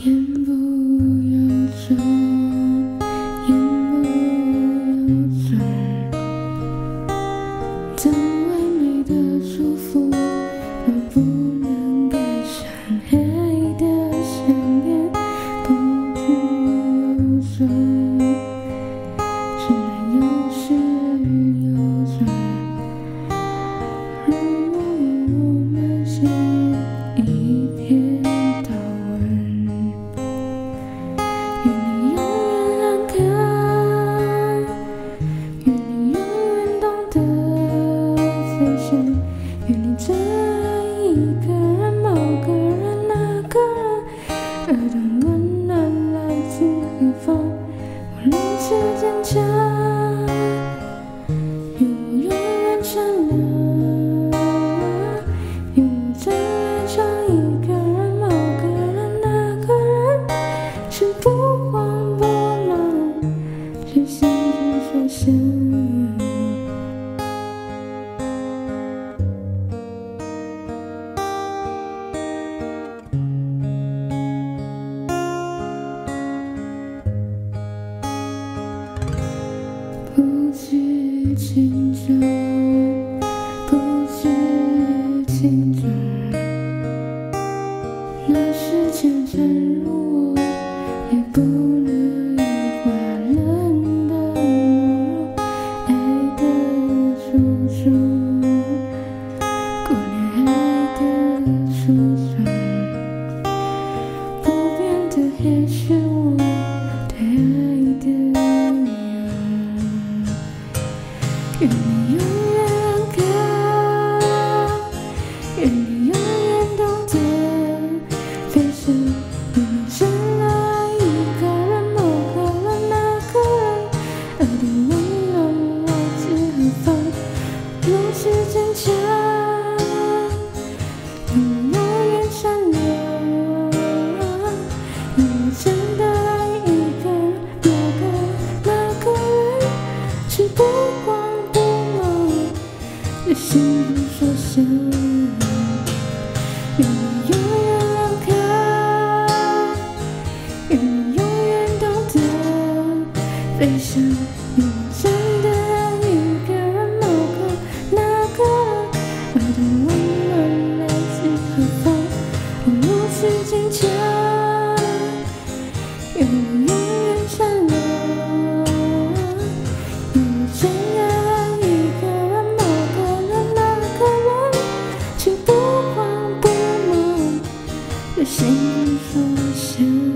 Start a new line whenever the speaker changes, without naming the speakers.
天不愿你真爱一个人，某个人，那个人，而当温暖来自何方？我如此坚强，有我永远善良。有我真爱上一个人，某个人，那个人，是不慌不忙，是心之所向。也是我对爱的溺说声愿你永远安康愿你永远懂得飞翔。幸福是